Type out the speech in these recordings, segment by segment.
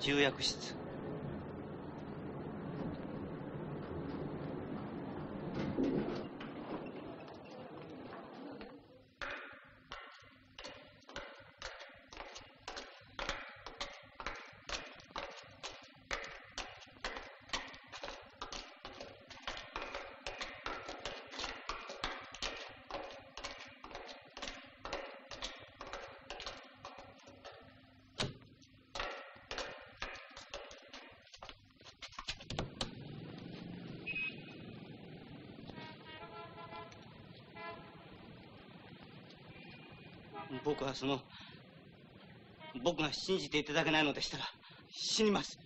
重役室。僕はその僕が信じていただけないのでしたら死にます。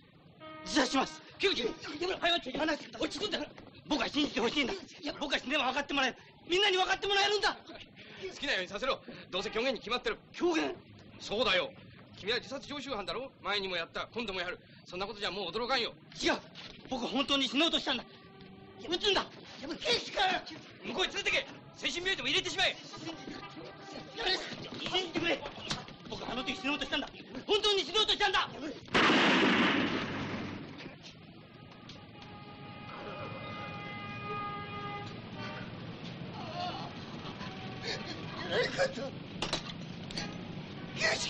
自殺します。救急やめろ早く話して。落ち着くんだ僕は信じてほしいんだ。僕は死ねば分かってもらえる。みんなに分かってもらえるんだ。好きなようにさせろ。どうせ狂言に決まってる。狂言？そうだよ。君は自殺常習犯だろ。前にもやった。今度もやる。そんなことじゃもう驚かんよ。違う。僕は本当に死のうとしたんだ。撃つんだ向こうへ連れてけ。精神病院でも入れてしまえ。やめ信じてくれ僕はあの時死のうとしたんだ。本当に死のうとしたんだ。何かと牛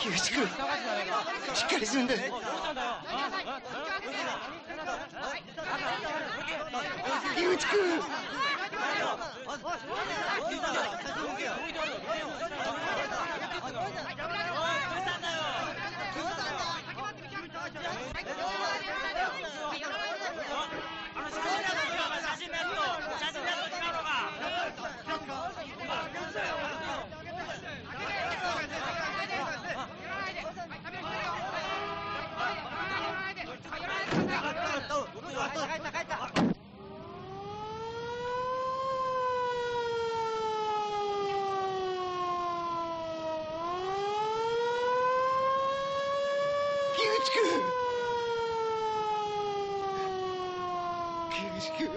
東君しっかりすんで樋口君。厳しく厳しく